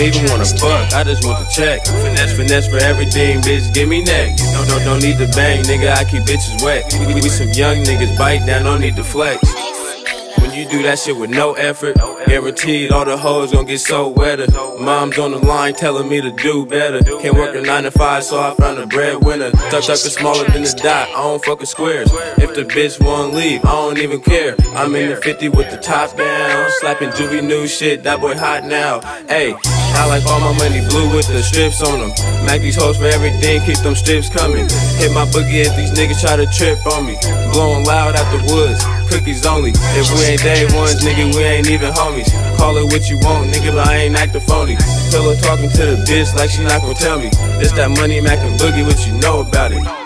even wanna fuck, I just want the check. Finesse, finesse for everything, bitch, give me neck. Don't, don't, don't need the bang, nigga, I keep bitches wet. We, we some young niggas, bite down, don't need the flex. You do that shit with no effort, guaranteed all the hoes gon' get so wetter. Mom's on the line telling me to do better. Can't work a 9 to 5, so I found a breadwinner. Tuck tuck is smaller than the dot, I don't fuckin' squares. If the bitch won't leave, I don't even care. I'm in the 50 with the top down, slapping juvie new shit, that boy hot now. Hey, I like all my money blue with the strips on them. Mac these hoes for everything, keep them strips coming. Hit my boogie if these niggas try to trip on me. Blowing loud out the woods, cookies only. If we ain't day ones, nigga, we ain't even homies. Call it what you want, nigga, but I ain't acting phony. Pillow talking to the bitch like she not gonna tell me. This that money, Mac and boogie, what you know about it.